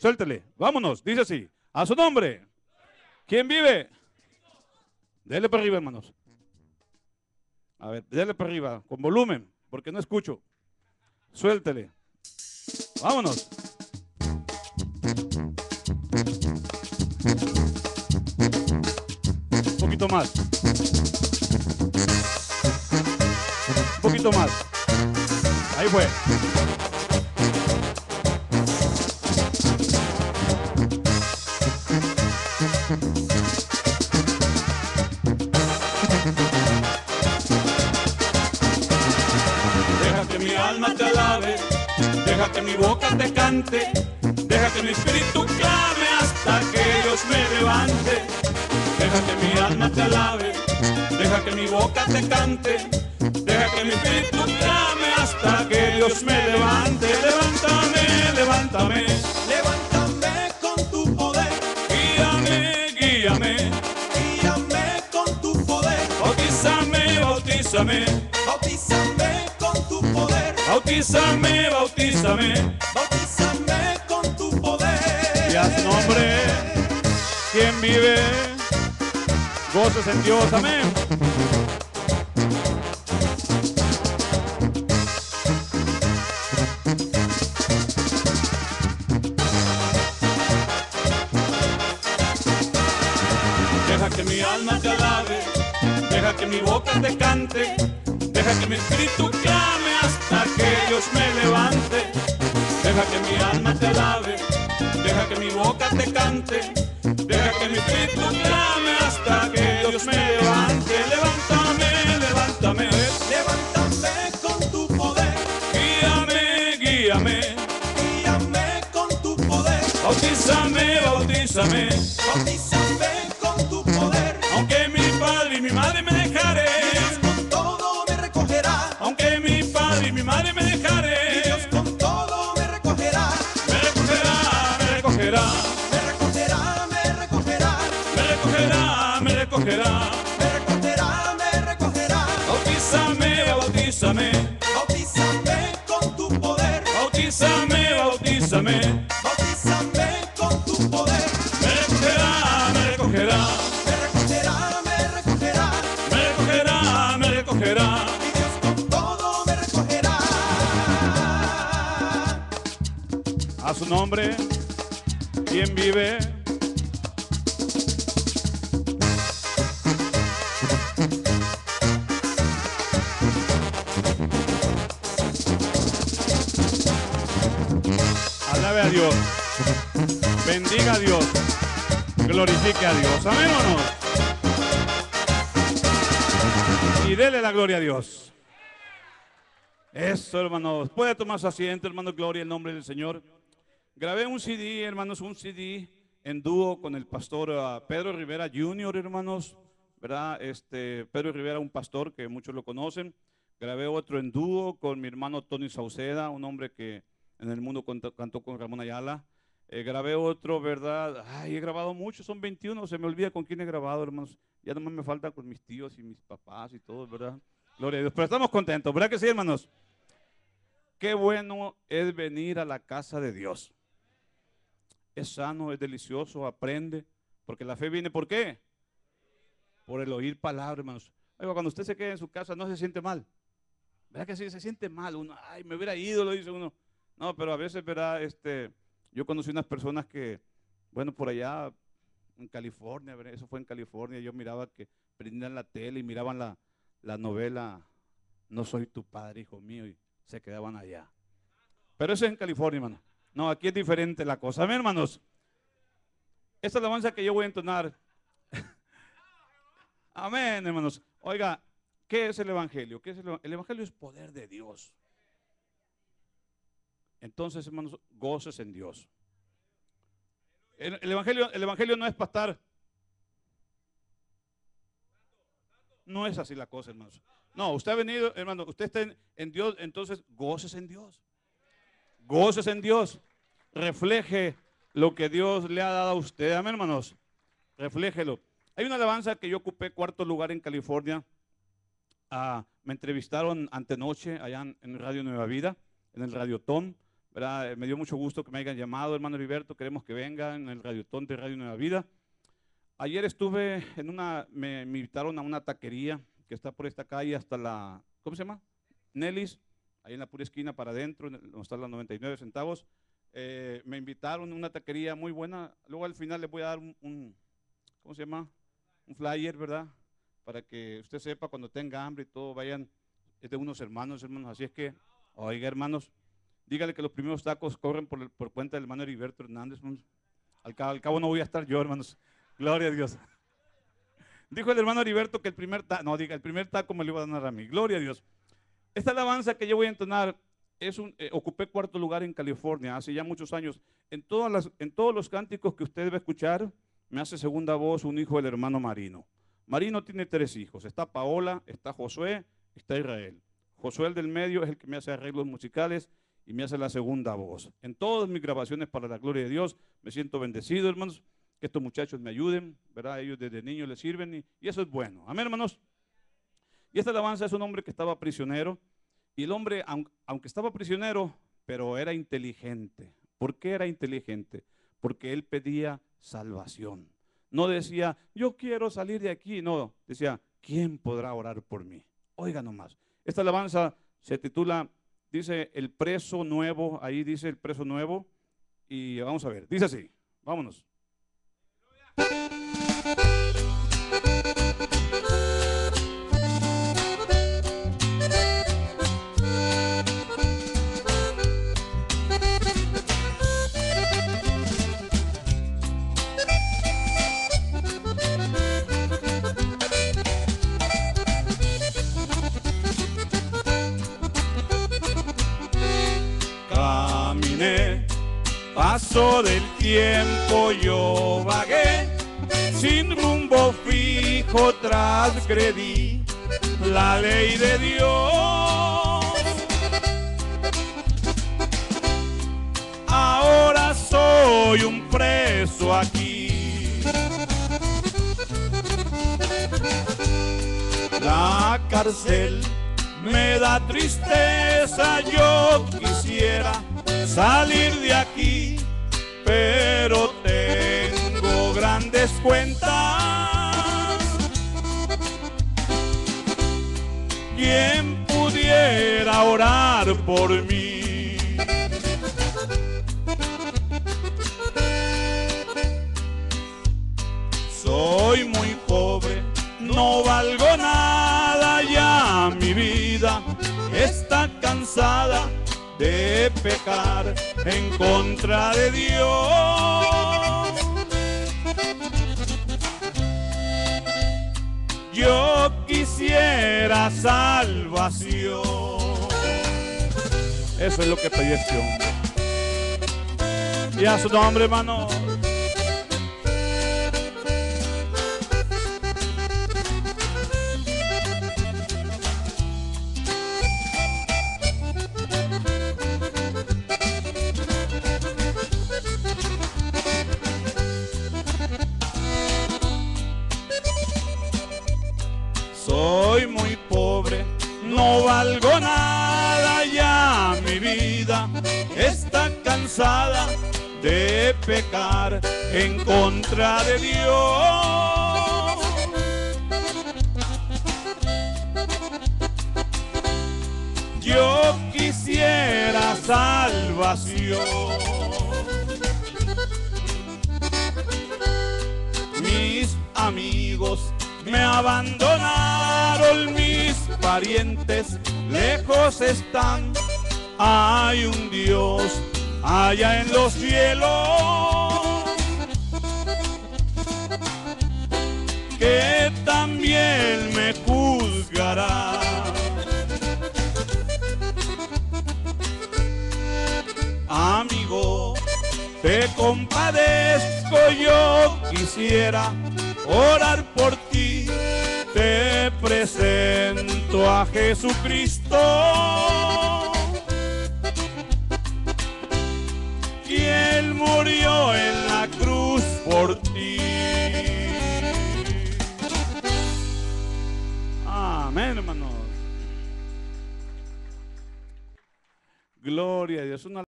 Suéltele. Vámonos. Dice así. A su nombre. ¿Quién vive? Dele para arriba, hermanos. A ver, dele para arriba, con volumen, porque no escucho. Suéltele. Vámonos. Un poquito más. Un poquito más. Ahí fue. Deja que mi boca te cante, deja que mi espíritu clame hasta que Dios me levante. Deja que mi alma te alabe, deja que mi boca te cante, deja que mi espíritu clame hasta que Dios me levante. Levántame, levántame, Levántame con tu poder, guíame, guíame, guíame con tu poder, bautízame, bautízame, bautízame con tu poder, bautízame, bautízame. Bautízame con tu poder. Y su nombre. ¿Quién vive? Goces en Dios. Amén. Deja que mi alma te alabe, deja que mi boca te cante, deja que mi espíritu clame hasta que Dios me levante. Deja que mi alma te alabe, deja que mi boca te cante, deja que mi espíritu clame hasta que Dios me levante. Levántame, levántame, Levántame con tu poder, guíame, guíame, guíame con tu poder, bautízame, bautízame. bautízame bautízame, Bautízame con tu poder, bautízame, bautízame. bautízame con tu poder. Me recogerá, me recogerá, Me recogerá, me recogerá, me recogerá, me recogerá. y Dios con todo me recogerá. A su nombre. ¿Quién vive? Alabe a Dios. Bendiga a Dios. Glorifique a Dios. Amén. Y dele la gloria a Dios. Eso, hermanos. Puede tomar su asiento, hermano. Gloria en nombre del Señor. Grabé un CD, hermanos, un CD en dúo con el pastor ah, Pedro Rivera Jr., hermanos. ¿Verdad? Este, Pedro Rivera, un pastor que muchos lo conocen. Grabé otro en dúo con mi hermano Tony Sauceda, un hombre que en el mundo cantó, con Ramón Ayala. Eh, grabé otro, ¿verdad? Ay, he grabado mucho, son 21, se me olvida con quién he grabado, hermanos. Ya nomás me falta con mis tíos y mis papás y todo, ¿verdad? Gloria a Dios. Pero estamos contentos, ¿verdad que sí, hermanos? Qué bueno es venir a la casa de Dios. Es sano, es delicioso, aprende. Porque la fe viene, ¿por qué? Por el oír palabras, hermanos. Oiga, cuando usted se queda en su casa, no se siente mal. ¿Verdad que sí? Se siente mal. Uno, ay, me hubiera ido, lo dice uno. No, pero a veces, ¿verdad? Este, yo conocí unas personas que, bueno, por allá en California, eso fue en California, yo miraba que prendían la tele y miraban la, la novela No soy tu padre, hijo mío, y se quedaban allá. Pero eso es en California, hermano. No, aquí es diferente la cosa. Amén, hermanos. Esta alabanza que yo voy a entonar. Amén, hermanos. Oiga, ¿qué es el Evangelio? ¿Qué es el, el Evangelio es poder de Dios. Entonces, hermanos, goces en Dios. El, el evangelio, el evangelio no es para estar. No es así la cosa, hermanos. No, usted ha venido, hermano, usted está en, Dios, entonces goces en Dios. Goces en Dios. Refleje lo que Dios le ha dado a usted. Amén, hermanos. Refléjelo. Hay una alabanza que yo ocupé cuarto lugar en California. Ah, me entrevistaron antenoche allá en, Radio Nueva Vida, en el Radiotón. Eh, Me dio mucho gusto que me hayan llamado, hermano Heriberto. Queremos que vengan en el Radio Tonte, Radio Nueva Vida. Ayer estuve en una, me, invitaron a una taquería que está por esta calle hasta la, ¿cómo se llama? Nelly's, ahí en la pura esquina para adentro, donde están los 99 centavos. Eh, me invitaron a una taquería muy buena. Luego al final les voy a dar un, un- ¿cómo se llama? Un flyer, ¿verdad? Para que usted sepa cuando tenga hambre y todo, vayan, es de unos hermanos, hermanos. Así es que, oiga, hermanos, dígale que los primeros tacos corren por, cuenta del hermano Heriberto Hernández. Al cabo, al cabo no voy a estar yo, hermanos. Gloria a Dios. Dijo el hermano Heriberto que el primer taco, no, diga, el primer taco me lo iba a dar a mí. Gloria a Dios. Esta alabanza que yo voy a entonar es un, eh, ocupé cuarto lugar en California hace ya muchos años. En, todas las, en todos los cánticos que usted debe escuchar, me hace segunda voz un hijo del hermano Marino. Marino tiene tres hijos. Está Paola, está Josué, está Israel. Josué el del medio es el que me hace arreglos musicales y me hace la segunda voz. En todas mis grabaciones para la gloria de Dios me siento bendecido, hermanos, que estos muchachos me ayuden, ¿verdad? Ellos desde niños les sirven y, y eso es bueno. Amén, hermanos. Y esta alabanza es un hombre que estaba prisionero y el hombre, aun- aunque estaba prisionero, pero era inteligente. ¿Por qué era inteligente? Porque él pedía salvación. No decía, yo quiero salir de aquí. No, decía, ¿quién podrá orar por mí? Oiga nomás. Esta alabanza se titula, dice el preso nuevo, ahí dice el preso nuevo. Y vamos a ver, dice así, vámonos. Paso del tiempo yo vagué, sin rumbo fijo transgredí la ley de Dios. Ahora soy un preso aquí. La cárcel me da tristeza, yo quisiera salir de aquí, pero tengo grandes cuentas. ¿Quién pudiera orar por mí? Soy muy pobre, no valgo nada ya mi vida está cansada de pecar en contra de Dios. Yo quisiera salvación. Eso es lo que pedía este hombre. Y a su nombre, hermano. De pecar en contra de Dios. Yo quisiera salvación. mis amigos me abandonaron, mis parientes lejos están. Hay un Dios allá en los cielos que también me juzgará. Amigo, te compadezco, yo quisiera orar por ti. Te presento a Jesucristo, Gloria a Dios. Una